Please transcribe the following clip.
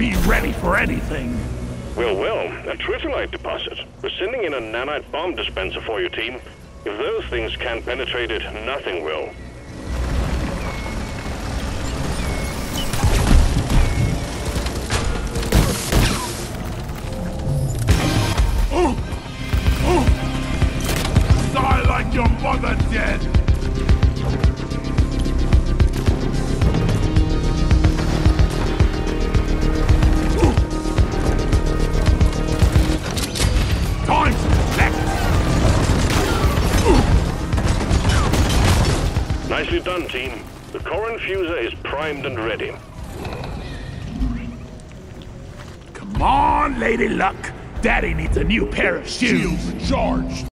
be ready for anything. Well, well, a Tritilyte deposit. We're sending in a nanite bomb dispenser for you, team. If those things can't penetrate it, nothing will. Oh! Oh! Die like your mother dead! Nicely done, team. The core infuser is primed and ready. Come on, Lady Luck. Daddy needs a new pair of shoes. Shields charged.